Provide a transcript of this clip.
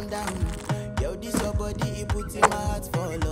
calm down. Yo, this your body, it puts in my heart for love.